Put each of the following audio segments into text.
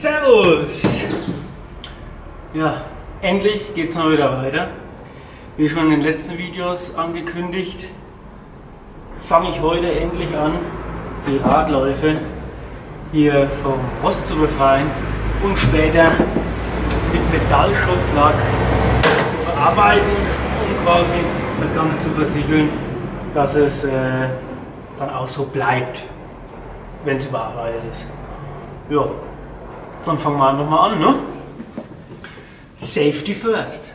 Servus! Ja, endlich geht es mal wieder weiter. Wie schon in den letzten Videos angekündigt, fange ich heute endlich an, die Radläufe hier vom Rost zu befreien und später mit Metallschutzlack zu bearbeiten, um quasi das Ganze zu versiegeln, dass es äh, dann auch so bleibt, wenn es überarbeitet ist. Ja, dann fangen wir einfach mal an, ne? Safety first.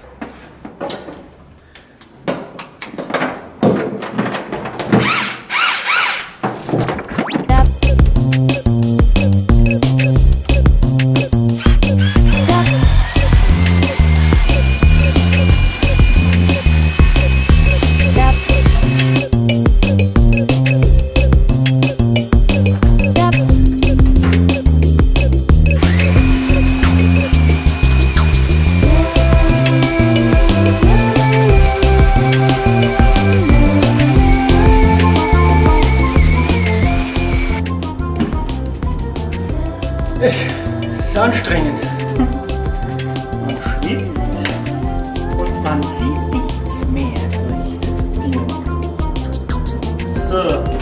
Anstrengend. Man schwitzt und man sieht nichts mehr durch das Ding. So.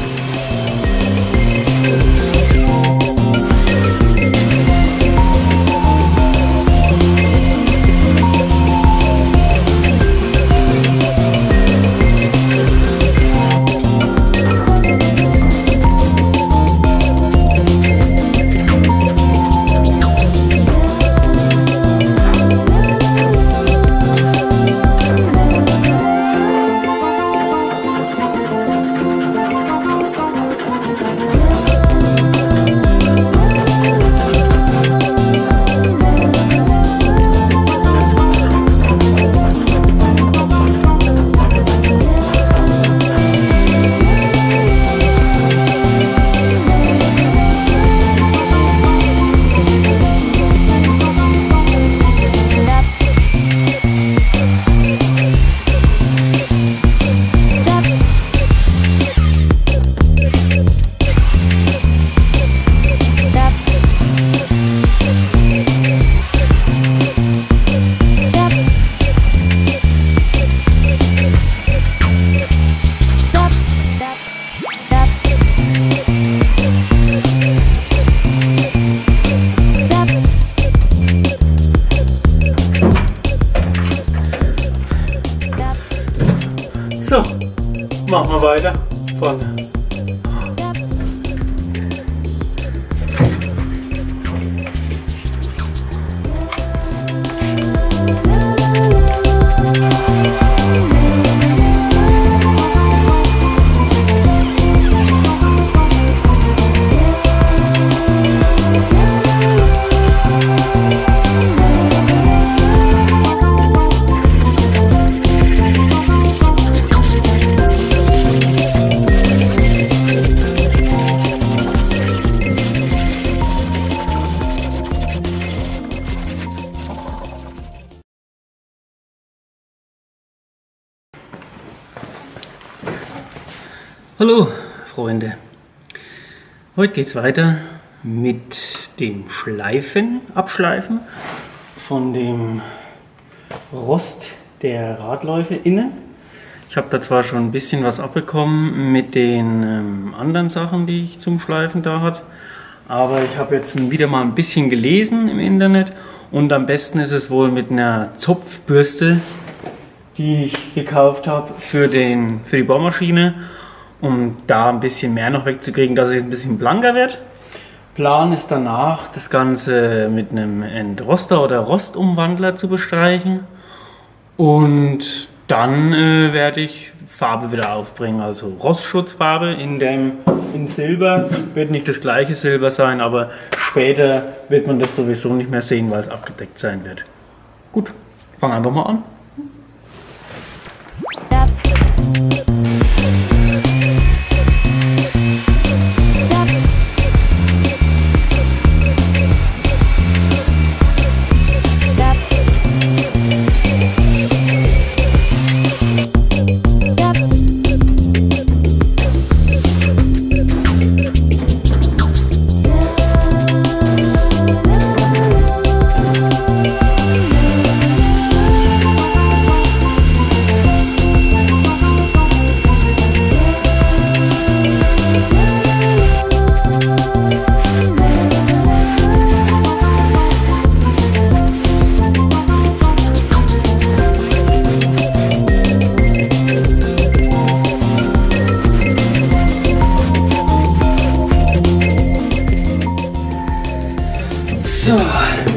Machen wir weiter. Vorne. Hallo Freunde, heute geht es weiter mit dem Schleifen, Abschleifen von dem Rost der Radläufe innen. Ich habe da zwar schon ein bisschen was abbekommen mit den ähm, anderen Sachen, die ich zum Schleifen da hat, aber ich habe jetzt wieder mal ein bisschen gelesen im Internet und am besten ist es wohl mit einer Zopfbürste, die ich gekauft habe für, für die Bohrmaschine um da ein bisschen mehr noch wegzukriegen, dass es ein bisschen blanker wird. Plan ist danach, das Ganze mit einem Entroster oder Rostumwandler zu bestreichen. Und dann äh, werde ich Farbe wieder aufbringen, also Rostschutzfarbe in dem in Silber. Wird nicht das gleiche Silber sein, aber später wird man das sowieso nicht mehr sehen, weil es abgedeckt sein wird. Gut, fangen einfach mal an.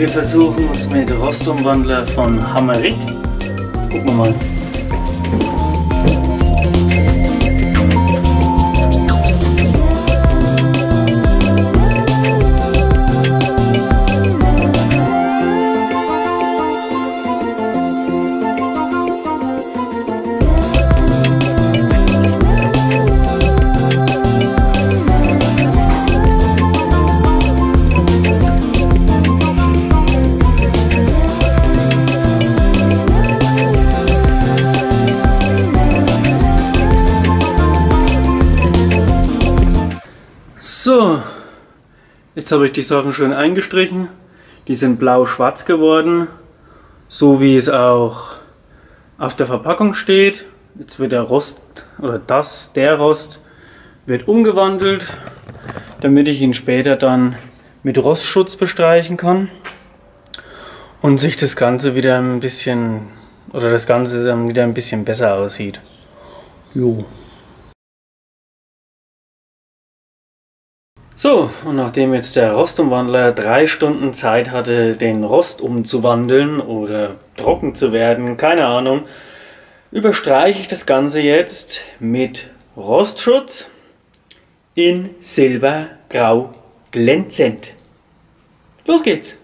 Versuchen es mit Rostumwandler von Hammerik. Gucken wir mal. So, jetzt habe ich die Sachen schön eingestrichen. Die sind blau-schwarz geworden, so wie es auch auf der Verpackung steht. Jetzt wird der Rost, oder das, der Rost, wird umgewandelt, damit ich ihn später dann mit Rostschutz bestreichen kann und sich das Ganze wieder ein bisschen, oder das Ganze dann wieder ein bisschen besser aussieht. Jo. So, und nachdem jetzt der Rostumwandler drei Stunden Zeit hatte, den Rost umzuwandeln oder trocken zu werden, keine Ahnung, überstreiche ich das Ganze jetzt mit Rostschutz in Silbergrau glänzend. Los geht's!